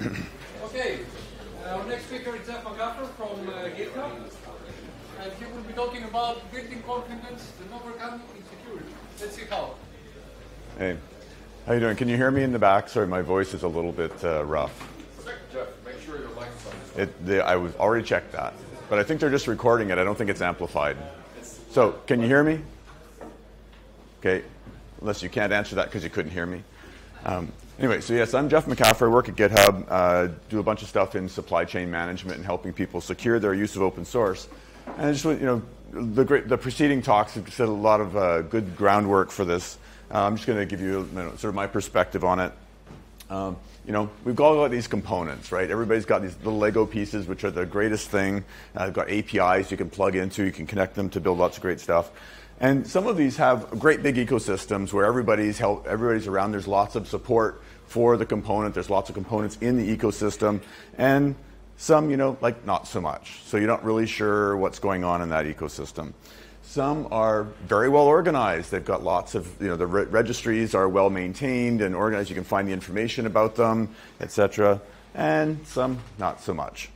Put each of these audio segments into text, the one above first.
Okay, uh, our next speaker is Jeff McAffer from uh, GitHub, and he will be talking about building confidence and overcoming insecurity. Let's see how. Hey, how are you doing? Can you hear me in the back? Sorry, my voice is a little bit uh, rough. Jeff, make sure your mic's on. It, they, I was already checked that, but I think they're just recording it. I don't think it's amplified. So, can you hear me? Okay, unless you can't answer that because you couldn't hear me. Um, anyway, so yes, I'm Jeff McAffer. I work at GitHub, uh, do a bunch of stuff in supply chain management and helping people secure their use of open source. And I just, want- you know, the, great, the preceding talks have said a lot of uh, good groundwork for this. Uh, I'm just going to give you, you know, sort of my perspective on it. Um, you know, we've got all got these components, right? Everybody's got these little Lego pieces, which are the greatest thing. Uh, they've got APIs you can plug into, you can connect them to build lots of great stuff. And some of these have great big ecosystems where everybody's help, everybody's around. There's lots of support for the component. There's lots of components in the ecosystem, and some, you know, like not so much. So you're not really sure what's going on in that ecosystem. Some are very well organized. They've got lots of, you know, the re- registries are well maintained and organized. You can find the information about them, etc. And some not so much.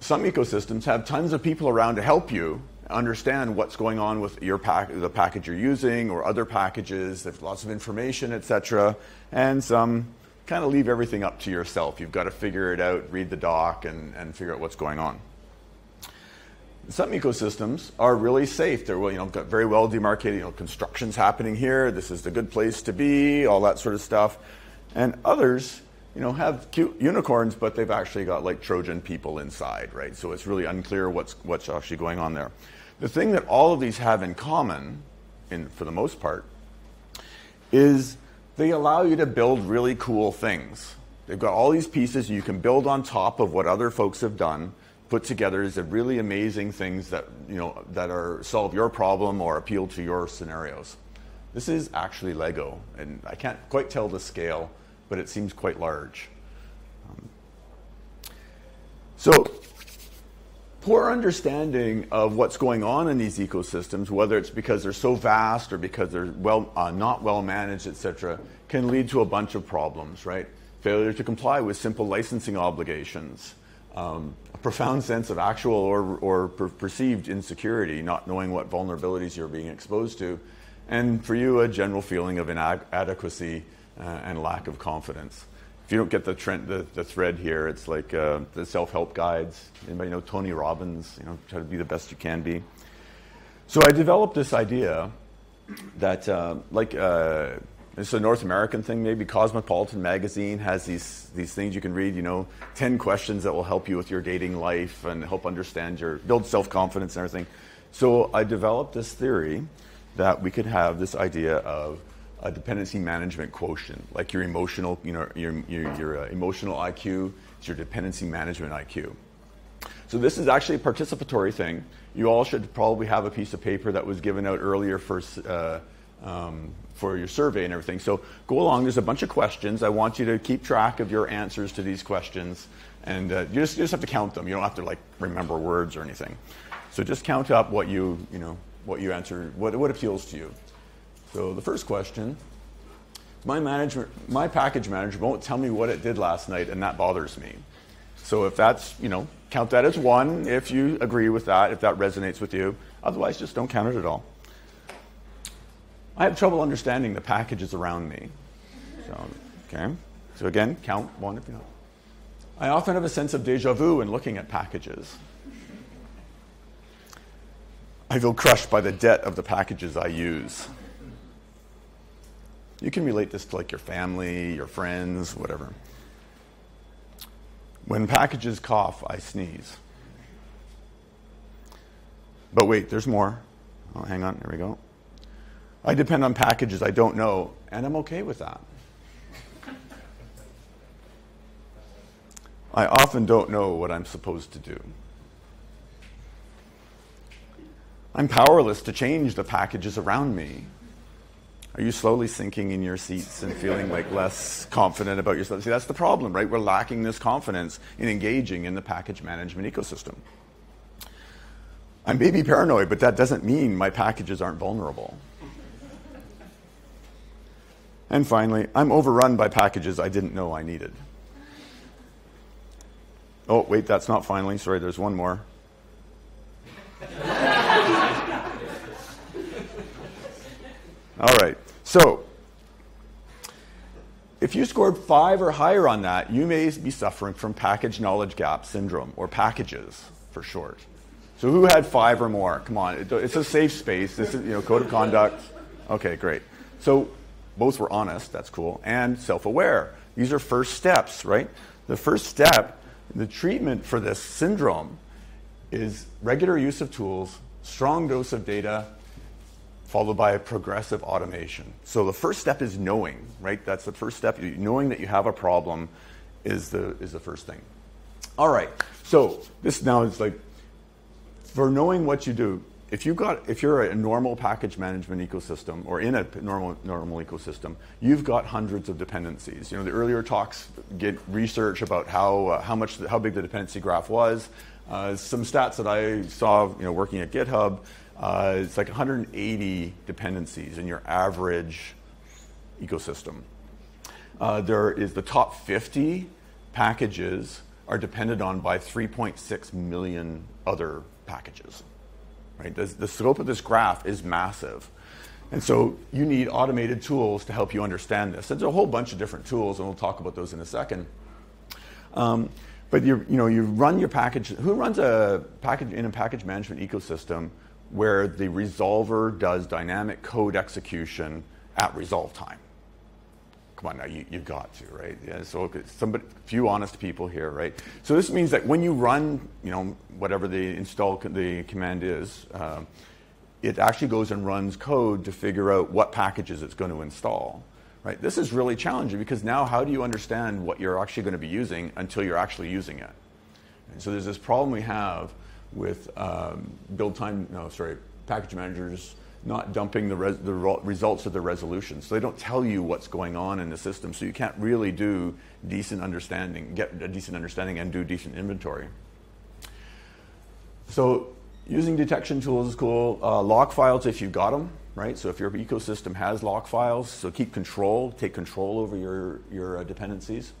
Some ecosystems have tons of people around to help you understand what's going on with your pack, the package you're using or other packages. There's lots of information, etc. And some kind of leave everything up to yourself. You've got to figure it out, read the doc, and, and figure out what's going on. Some ecosystems are really safe. They're well, you know, got very well demarcated. You know, construction's happening here. This is the good place to be. All that sort of stuff. And others, you know, have cute unicorns, but they've actually got like Trojan people inside, right? So it's really unclear what's what's actually going on there. The thing that all of these have in common, in for the most part, is they allow you to build really cool things. They've got all these pieces you can build on top of what other folks have done, put together as really amazing things that you know that are solve your problem or appeal to your scenarios. This is actually Lego, and I can't quite tell the scale, but it seems quite large. Um, so poor understanding of what's going on in these ecosystems, whether it's because they're so vast or because they're well, uh, not well managed, etc., can lead to a bunch of problems, right? Failure to comply with simple licensing obligations, um, a profound sense of actual or, or per- perceived insecurity, not knowing what vulnerabilities you're being exposed to, and for you, a general feeling of inadequacy and lack of confidence if you don't get the trend, the, the thread here, it's like uh, the self-help guides. Anybody know Tony Robbins? You know, try to be the best you can be. So I developed this idea that, uh, like, uh, it's a North American thing. Maybe Cosmopolitan magazine has these these things you can read. You know, ten questions that will help you with your dating life and help understand your build self confidence and everything. So I developed this theory that we could have this idea of a dependency management quotient, like your emotional, you know, your, your, your uh, emotional IQ is your dependency management IQ. So this is actually a participatory thing. You all should probably have a piece of paper that was given out earlier for, uh, um, for your survey and everything. So go along. There's a bunch of questions. I want you to keep track of your answers to these questions, and uh, you, just, you just have to count them. You don't have to like remember words or anything. So just count up what you, you know, what you answer, what, what appeals to you. So the first question, my management, my package manager won't tell me what it did last night, and that bothers me. So if that's, you know, count that as one if you agree with that, if that resonates with you. Otherwise, just don't count it at all. I have trouble understanding the packages around me. So, okay. So again, count one if you know. I often have a sense of deja vu in looking at packages. I feel crushed by the debt of the packages I use. You can relate this to like your family, your friends, whatever. When packages cough, I sneeze. But wait, there's more. Oh, hang on, here we go. I depend on packages I don't know, and I'm okay with that. I often don't know what I'm supposed to do. I'm powerless to change the packages around me. Are you slowly sinking in your seats and feeling like less confident about yourself? See, that's the problem, right? We're lacking this confidence in engaging in the package management ecosystem. I may be paranoid, but that doesn't mean my packages aren't vulnerable. And finally, I'm overrun by packages I didn't know I needed. Oh, wait, that's not finally. Sorry, there's one more. All right. So, if you scored five or higher on that, you may be suffering from package knowledge gap syndrome, or packages for short. So, who had five or more? Come on, it's a safe space. This is, you know, code of conduct. Okay, great. So, both were honest, that's cool, and self aware. These are first steps, right? The first step, the treatment for this syndrome is regular use of tools, strong dose of data, followed by a progressive automation. So the first step is knowing, right? That's the first step. Knowing that you have a problem is the, is the first thing. All right. So this now is like for knowing what you do. If you got if you're a normal package management ecosystem or in a normal normal ecosystem, you've got hundreds of dependencies. You know the earlier talks get research about how uh, how much how big the dependency graph was. Uh, some stats that I saw, you know, working at GitHub, uh, it's like 180 dependencies in your average ecosystem. Uh, there is the top 50 packages are depended on by 3.6 million other packages. Right? The, the scope of this graph is massive. And so you need automated tools to help you understand this. There's a whole bunch of different tools, and we'll talk about those in a second. Um, but you you know you run your package. Who runs a package in a package management ecosystem where the resolver does dynamic code execution at resolve time? Come on now, you, you've got to, right? Yeah, so somebody, few honest people here, right? So this means that when you run, you know, whatever the install the command is, um, it actually goes and runs code to figure out what packages it's going to install. Right? This is really challenging because now how do you understand what you're actually going to be using until you're actually using it? And so there's this problem we have with um, build time, no, sorry, package managers not dumping the, res- the results of the resolution. So they don't tell you what's going on in the system. So you can't really do decent understanding, get a decent understanding and do decent inventory. So using detection tools is cool. Uh, files if you've got them right? So if your ecosystem has lock files, so keep control, take control over your, your uh, dependencies,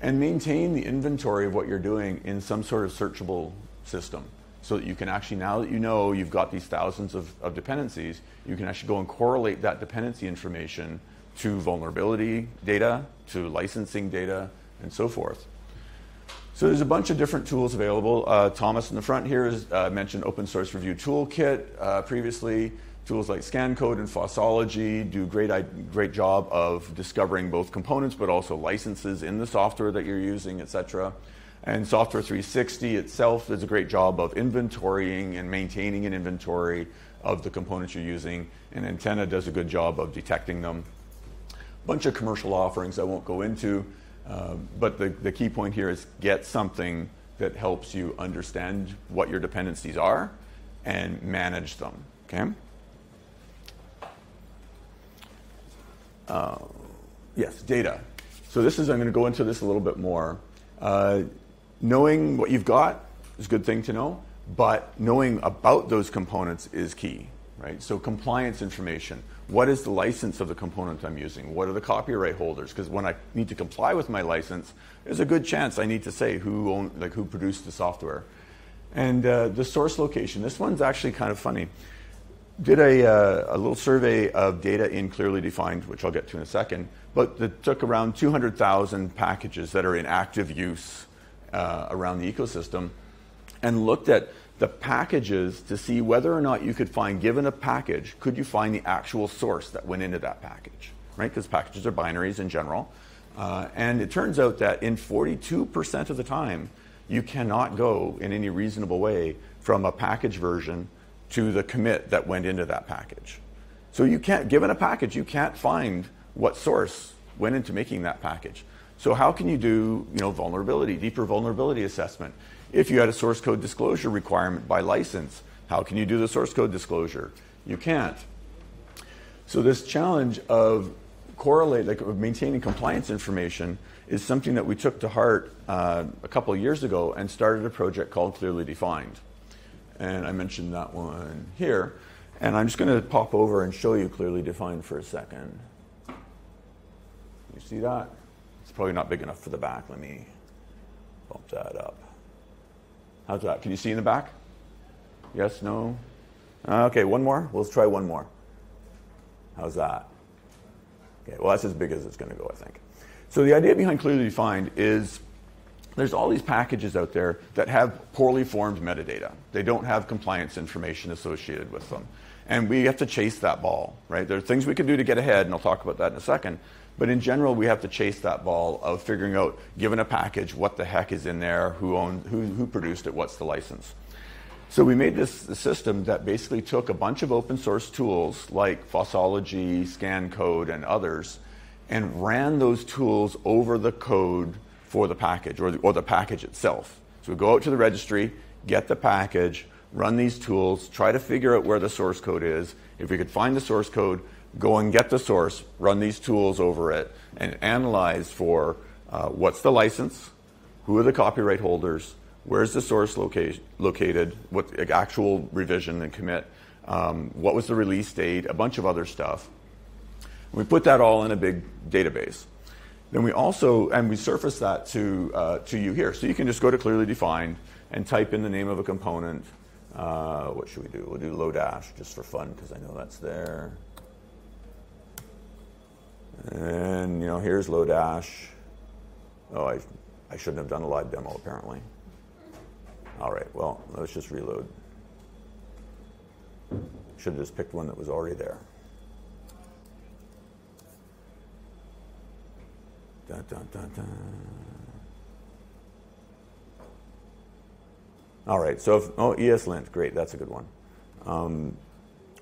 and maintain the inventory of what you're doing in some sort of searchable system. So that you can actually, now that you know you've got these thousands of, of dependencies, you can actually go and correlate that dependency information to vulnerability data, to licensing data, and so forth. So there's a bunch of different tools available. Uh, Thomas in the front here has uh, mentioned Open Source Review Toolkit uh, previously. Tools like ScanCode and Fossology do great, great job of discovering both components but also licenses in the software that you're using, etc. And Software 360 itself does a great job of inventorying and maintaining an inventory of the components you're using. And Antenna does a good job of detecting them. A Bunch of commercial offerings I won't go into, uh, but the, the key point here is get something that helps you understand what your dependencies are and manage them. Okay? Uh, yes, data. So this is, I'm going to go into this a little bit more. Uh, knowing what you've got is a good thing to know, but knowing about those components is key, right? So compliance information. What is the license of the component I'm using? What are the copyright holders? Because when I need to comply with my license, there's a good chance I need to say who like who produced the software. And uh, the source location. This one's actually kind of funny did a, uh, a, little survey of data in ClearlyDefined, which I'll get to in a second, but it took around 200,000 packages that are in active use uh, around the ecosystem and looked at the packages to see whether or not you could find, given a package, could you find the actual source that went into that package, right? Because packages are binaries in general. Uh, and it turns out that in 42% of the time, you cannot go in any reasonable way from a package version to the commit that went into that package. So you can't, given a package, you can't find what source went into making that package. So how can you do, you know, vulnerability, deeper vulnerability assessment? If you had a source code disclosure requirement by license, how can you do the source code disclosure? You can't. So this challenge of correlate, like of maintaining compliance information, is something that we took to heart uh, a couple of years ago and started a project called ClearlyDefined and I mentioned that one here. And I'm just going to pop over and show you ClearlyDefined for a second. You see that? Probably not big enough for the back. Let me bump that up. How's that? Can you see in the back? Yes, no? Okay, one more. We'll try one more. How's that? Okay, well, that's as big as it's going to go, I think. So the idea behind ClearlyDefined is there's all these packages out there that have poorly formed metadata. They don't have compliance information associated with them. And we have to chase that ball, right? There are things we can do to get ahead, and I'll talk about that in a second. But in general, we have to chase that ball of figuring out, given a package, what the heck is in there, who owned, who, who produced it, what's the license. So we made this system that basically took a bunch of open source tools like Fossology, ScanCode, and others, and ran those tools over the code for the package or the, or the package itself. So we go out to the registry, get the package, run these tools, try to figure out where the source code is. If we could find the source code, go and get the source, run these tools over it, and analyze for uh, what's the license, who are the copyright holders, where's the source loca- located, what actual revision and commit, um, what was the release date, a bunch of other stuff. We put that all in a big database. Then we also, and we surface that to, uh, to you here. So you can just go to ClearlyDefined and type in the name of a component. Uh, what should we do? We'll do Lodash just for fun because I know that's there. And, you know, here's Lodash. Oh, I, I shouldn't have done a live demo apparently. All right, well, let's just reload. Should have just picked one that was already there. Dun, dun, dun, All right, so if, oh, ESLint, great, that's a good one. Um,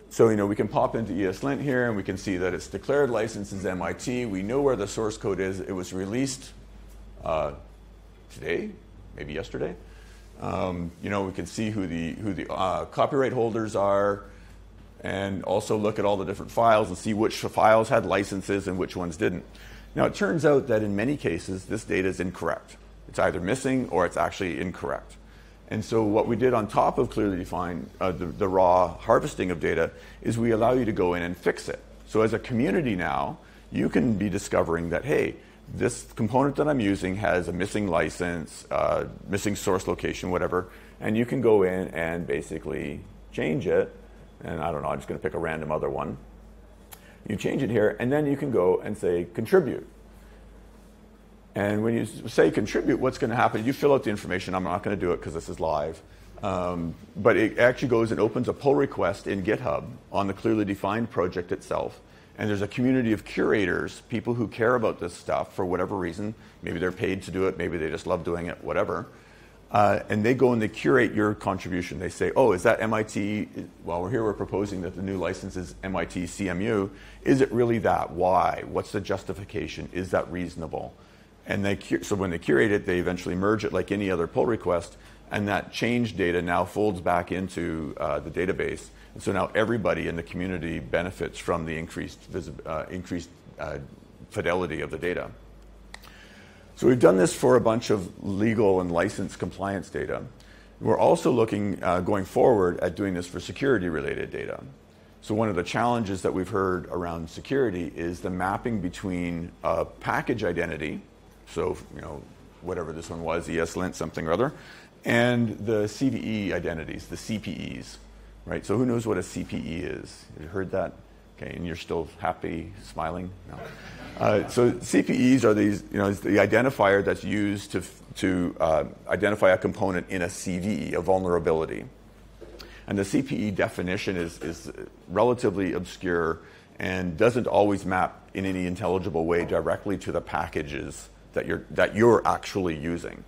so, you know, we can pop into ESLint here and we can see that it's declared license is MIT. We know where the source code is. It was released uh, today, maybe yesterday. Um, you know, we can see who the, who the uh, copyright holders are and also look at all the different files and see which files had licenses and which ones didn't. Now, it turns out that in many cases, this data is incorrect. It's either missing or it's actually incorrect. And so, what we did on top of ClearlyDefined uh, the, the, raw harvesting of data is we allow you to go in and fix it. So, as a community now, you can be discovering that, hey, this component that I'm using has a missing license, uh, missing source location, whatever, and you can go in and basically change it. And I don't know, I'm just going to pick a random other one you change it here, and then you can go and say contribute. And when you say contribute, what's going to happen? You fill out the information. I'm not going to do it because this is live. Um, but it actually goes and opens a pull request in GitHub on the ClearlyDefined project itself. And there's a community of curators, people who care about this stuff for whatever reason. Maybe they're paid to do it, maybe they just love doing it, whatever. Uh, and they go and they curate your contribution. They say, oh, is that MIT? Well, we're here, we're proposing that the new license is MIT CMU. Is it really that? Why? What's the justification? Is that reasonable? And they so when they curate it, they eventually merge it like any other pull request, and that change data now folds back into uh, the database. And so now everybody in the community benefits from the increased, uh, increased uh, fidelity of the data. So we've done this for a bunch of legal and license compliance data. We're also looking uh, going forward at doing this for security related data. So one of the challenges that we've heard around security is the mapping between a package identity, so you know whatever this one was, ESLint something or other, and the CVE identities, the CPEs, right? So who knows what a CPE is? You heard that? Okay, and you're still happy, smiling? No. Uh, so CPEs are these, you know, the identifier that's used to, to uh, identify a component in a CVE, a vulnerability. And the CPE definition is, is relatively obscure and doesn't always map in any intelligible way directly to the packages that you're, that you're actually using.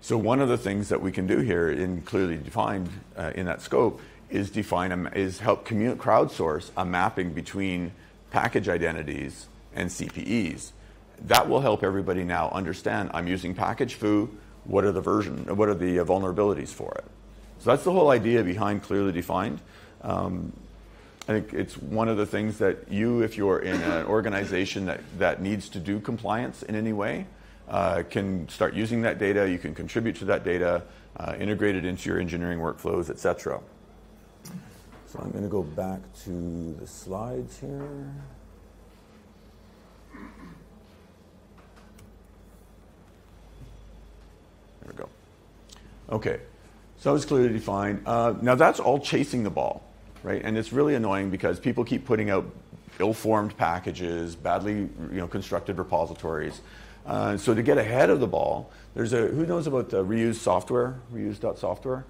So one of the things that we can do here in ClearlyDefined uh, in that scope is define a, is help commun- crowdsource a mapping between package identities and CPEs. That will help everybody now understand I'm using package foo. What are the version? What are the uh, vulnerabilities for it? So that's the whole idea behind ClearlyDefined. Um, I think it's one of the things that you, if you're in an organization that, that needs to do compliance in any way, uh, can start using that data. You can contribute to that data, uh, integrate it into your engineering workflows, et cetera. So I'm going to go back to the slides here. There we go. Okay, so that was ClearlyDefined. Uh, now that's all chasing the ball right? And it's really annoying because people keep putting out ill-formed packages, badly you know, constructed repositories. Uh, so to get ahead of the ball, there's a who knows about the reuse software, reuse.software?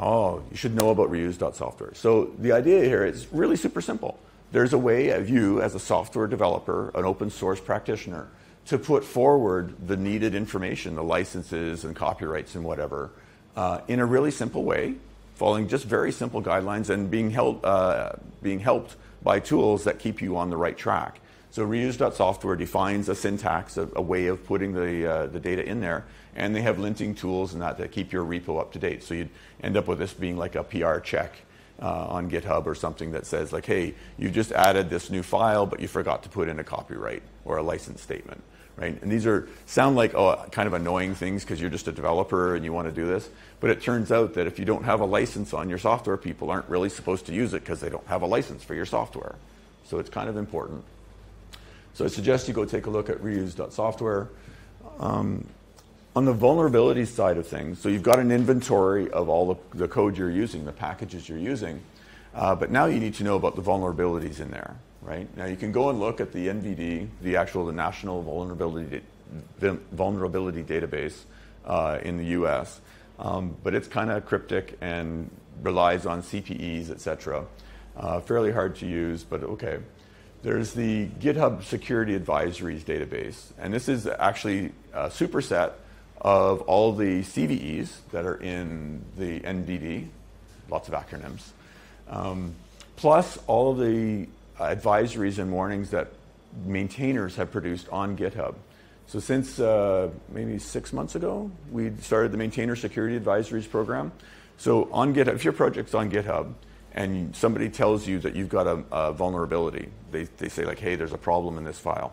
Oh, you should know about reuse.software. So the idea here is really super simple. There's a way of you, as a software developer, an open source practitioner, to put forward the needed information, the licenses and copyrights and whatever, uh, in a really simple way, following just very simple guidelines and being, held, uh, being helped by tools that keep you on the right track. So reuse.software defines a syntax, a, a way of putting the, uh, the data in there, and they have linting tools and that that keep your repo up to date. So you'd end up with this being like a PR check uh, on GitHub or something that says like, hey, you just added this new file, but you forgot to put in a copyright or a license statement, right? And these are sound like oh, kind of annoying things because you're just a developer and you want to do this, but it turns out that if you don't have a license on your software, people aren't really supposed to use it because they don't have a license for your software. So it's kind of important. So I suggest you go take a look at reuse.software. Um, on the vulnerability side of things, so you've got an inventory of all the, the code you're using, the packages you're using, uh, but now you need to know about the vulnerabilities in there, right? Now you can go and look at the NVD, the actual the National Vulnerability, Vulnerability Database uh, in the U.S., um, but it's kind of cryptic and relies on CPEs, et cetera. Uh, fairly hard to use, but okay. There's the GitHub Security Advisories database, and this is actually a superset of all the CVEs that are in the NVD, lots of acronyms, um, plus all of the advisories and warnings that maintainers have produced on GitHub. So since uh, maybe six months ago, we started the Maintainer Security Advisories program. So on GitHub, if your project's on GitHub, and somebody tells you that you've got a, a vulnerability, they, they say like, hey, there's a problem in this file.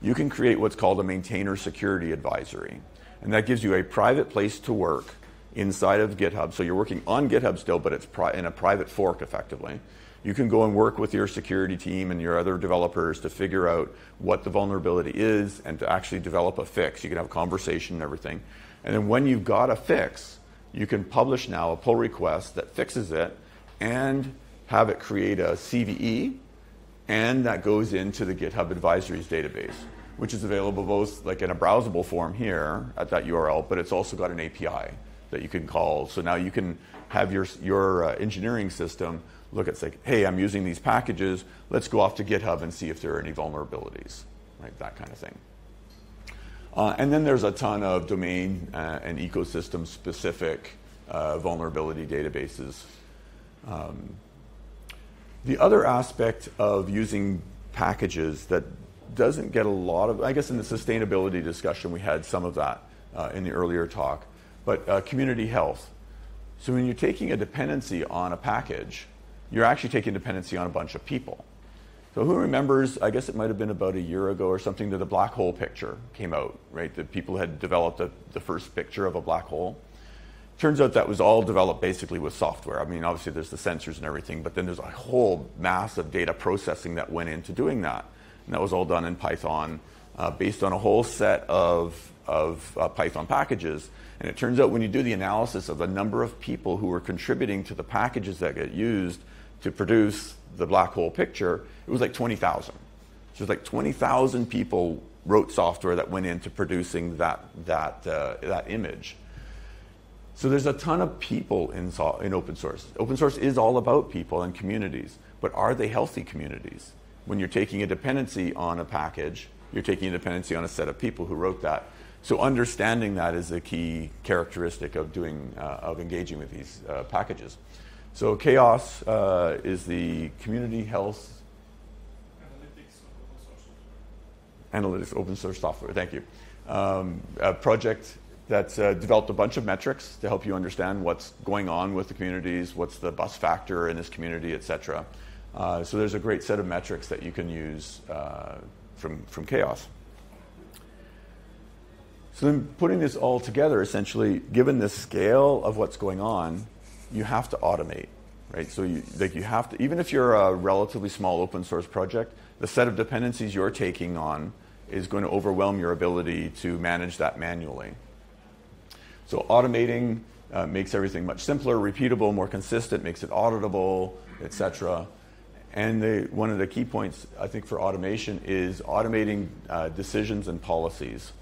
You can create what's called a maintainer security advisory. And that gives you a private place to work inside of GitHub. So you're working on GitHub still, but it's in a private fork effectively. You can go and work with your security team and your other developers to figure out what the vulnerability is and to actually develop a fix. You can have a conversation and everything. And then when you've got a fix, you can publish now a pull request that fixes it and have it create a CVE, and that goes into the GitHub Advisories database, which is available both like in a browsable form here at that URL, but it's also got an API that you can call. So now you can have your, your uh, engineering system look at say, hey, I'm using these packages. Let's go off to GitHub and see if there are any vulnerabilities, right? That kind of thing. Uh, and then there's a ton of domain uh, and ecosystem specific uh, vulnerability databases um, the other aspect of using packages that doesn't get a lot of, I guess in the sustainability discussion, we had some of that uh, in the earlier talk, but uh, community health. So when you're taking a dependency on a package, you're actually taking dependency on a bunch of people. So who remembers, I guess it might have been about a year ago or something, that the black hole picture came out, right? That people had developed a, the first picture of a black hole. Turns out that was all developed basically with software. I mean, obviously there's the sensors and everything, but then there's a whole mass of data processing that went into doing that. And that was all done in Python uh, based on a whole set of, of uh, Python packages. And it turns out when you do the analysis of the number of people who were contributing to the packages that get used to produce the black hole picture, it was like 20,000. So it's like 20,000 people wrote software that went into producing that, that, uh, that image. So there's a ton of people in, in open source. Open source is all about people and communities, but are they healthy communities? When you're taking a dependency on a package, you're taking a dependency on a set of people who wrote that. So understanding that is a key characteristic of doing uh, of engaging with these uh, packages. So CHAOSS uh, is the community health analytics open source software. Thank you. Um, project that's uh, developed a bunch of metrics to help you understand what's going on with the communities, what's the bus factor in this community, et cetera. Uh, so there's a great set of metrics that you can use uh, from, from CHAOSS. So then putting this all together, essentially, given the scale of what's going on, you have to automate, right? So you, like you have to, even if you're a relatively small open source project, the set of dependencies you're taking on is going to overwhelm your ability to manage that manually. So automating uh, makes everything much simpler, repeatable, more consistent, makes it auditable, etc. And the, one of the key points, I think, for automation is automating uh, decisions and policies.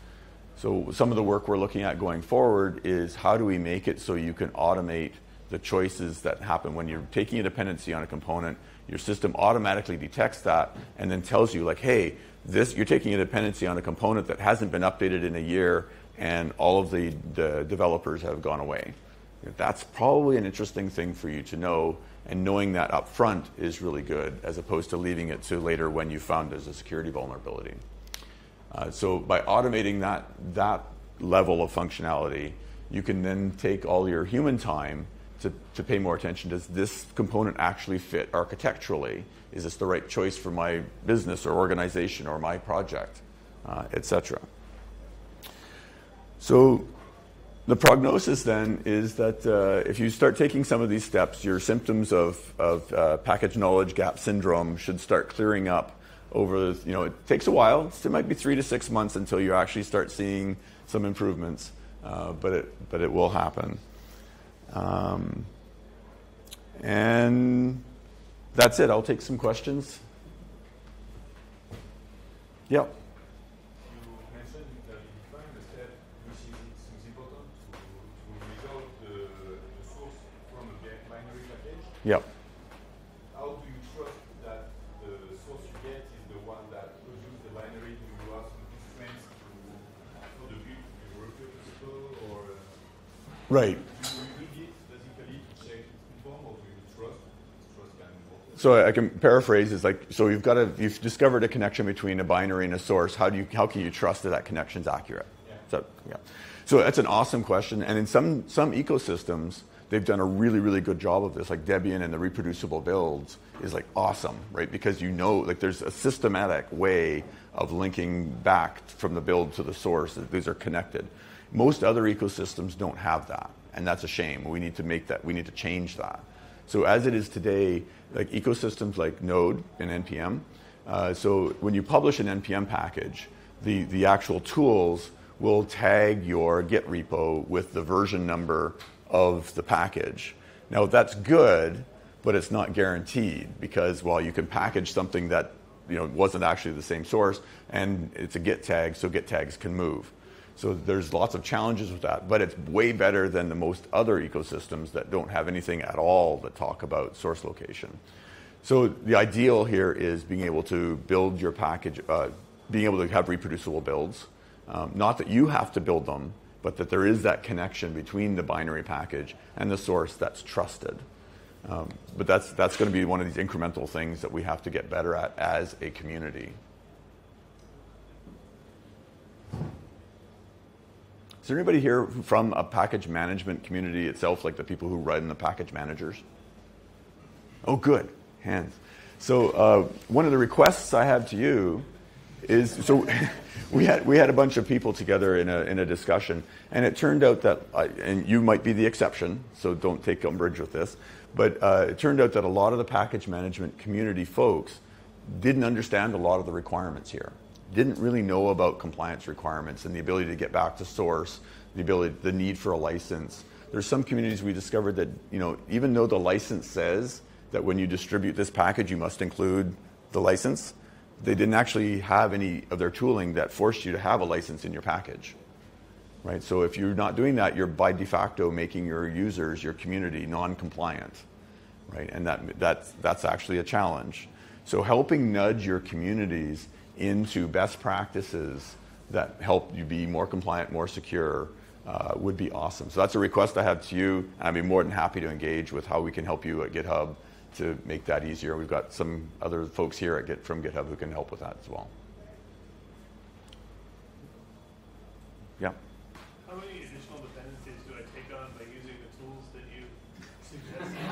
So some of the work we're looking at going forward is how do we make it so you can automate the choices that happen when you're taking a dependency on a component. Your system automatically detects that and then tells you, like, hey, this you're taking a dependency on a component that hasn't been updated in a year, and all of the, the developers have gone away. That's probably an interesting thing for you to know, and knowing that up front is really good, as opposed to leaving it to later when you found there's a security vulnerability. Uh, so by automating that, that level of functionality, you can then take all your human time to, to pay more attention. Does this component actually fit architecturally? Is this the right choice for my business or organization or my project, uh, etc. So the prognosis then is that uh, if you start taking some of these steps, your symptoms of, of uh, package knowledge gap syndrome should start clearing up over, you know, it takes a while. It might be three to six months until you actually start seeing some improvements, uh, but, it, but it will happen. Um, and that's it. I'll take some questions. Yep. Yep. How do you trust that the source you get is the one that produced the binary? You have some constraints to, for the build to be reproducible or? Right. Do you read it basically to check its conform or do you trust? Trust can involve. So I can paraphrase is like so you've got a you've discovered a connection between a binary and a source. How do you how can you trust that that connection's accurate? Yeah. So yeah. So that's an awesome question. And in some some ecosystems, they've done a really really good job of this. Like Debian and the reproducible builds is like awesome, right? Because you know like there's a systematic way of linking back from the build to the source. That these are connected. Most other ecosystems don't have that, and that's a shame. We need to make that. We need to change that. So as it is today, like ecosystems like Node and npm. Uh, so when you publish an npm package, the the actual tools will tag your Git repo with the version number of the package. Now that's good, but it's not guaranteed because while you can package something that you know wasn't actually the same source, and it's a Git tag, so Git tags can move. So there's lots of challenges with that, but it's way better than the most other ecosystems that don't have anything at all that talk about source location. So the ideal here is being able to build your package, uh, being able to have reproducible builds. Um, not that you have to build them, but that there is that connection between the binary package and the source that's trusted. Um, but that's that's going to be one of these incremental things that we have to get better at as a community. Is there anybody here from a package management community itself, like the people who run in the package managers? Oh, good. Hands. So uh, one of the requests I have to you is so we had we had a bunch of people together in a in a discussion, and it turned out that I, and you might be the exception, so don't take umbrage with this, but uh, it turned out that a lot of the package management community folks didn't understand a lot of the requirements here, didn't really know about compliance requirements and the ability to get back to source, the ability, the need for a license. There's some communities we discovered that you know even though the license says that when you distribute this package you must include the license they didn't actually have any of their tooling that forced you to have a license in your package. Right? So if you're not doing that, you're by de facto making your users, your community, non-compliant. Right? And that, that's, that's actually a challenge. So helping nudge your communities into best practices that help you be more compliant, more secure, uh, would be awesome. So that's a request I have to you, and I'd be more than happy to engage with how we can help you at GitHub to make that easier. We've got some other folks here at Git, from GitHub who can help with that as well. Yeah. How many additional dependencies do I take on by using the tools that you suggest?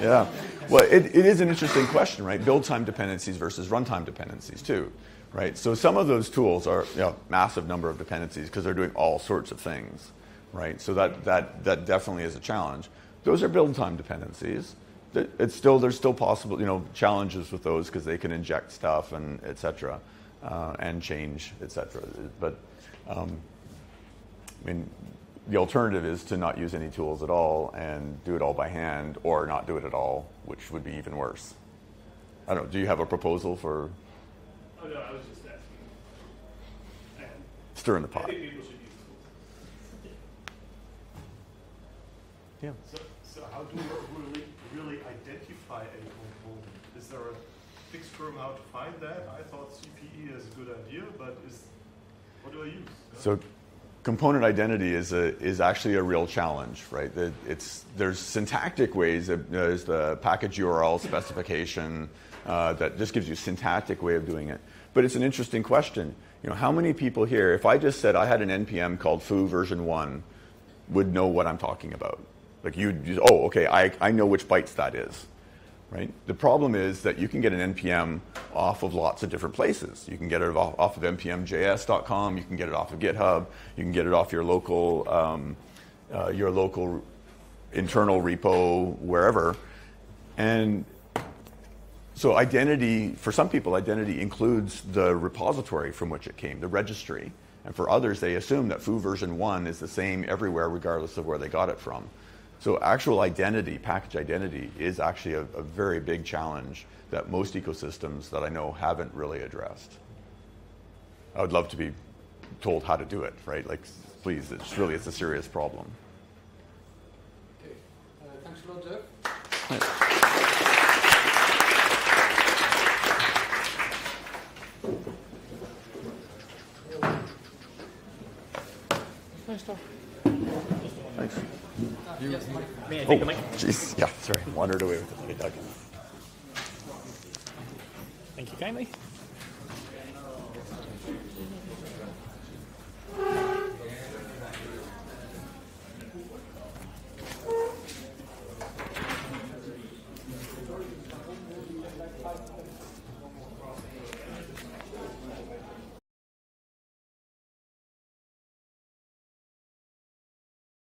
Yeah. Well, it, it is an interesting question, right? Build time dependencies versus runtime dependencies, too, right? So some of those tools are you know, massive number of dependencies because they're doing all sorts of things, right? So that, that, that definitely is a challenge. Those are build time dependencies it's still there's still possible you know challenges with those because they can inject stuff and etc. Uh, and change etc. But um, I mean the alternative is to not use any tools at all and do it all by hand, or not do it at all, which would be even worse. I don't. know. Do you have a proposal for Oh, no, I was just asking. And stirring the I pot? think people should use tools. Yeah. So, so how do we really, really identify a component? Is there a fixed term how to find that? I thought CPE is a good idea, but is, what do I use? So component identity is a is actually a real challenge, right? It's there's syntactic ways. There's the package URL specification uh, that just gives you a syntactic way of doing it. But it's an interesting question. You know, how many people here, if I just said I had an npm called foo version one, would know what I'm talking about? Like you'd just, oh, okay, I, I know which bytes that is right? The problem is that you can get an NPM off of lots of different places. You can get it off, off of npmjs.com. You can get it off of GitHub. You can get it off your local um, uh, your local internal repo wherever. And so identity for some people, identity includes the repository from which it came, the registry. And for others, they assume that foo version one is the same everywhere, regardless of where they got it from. So actual identity, package identity, is actually a, a very big challenge that most ecosystems that I know haven't really addressed. I would love to be told how to do it, right? Like, please, it's really it's a serious problem. Okay. Uh, thanks a lot, Jeff. Thanks. Yes, May I Oh, the mic? Oh, jeez, yeah, sorry, wandered away with it. Doug. Thank you kindly.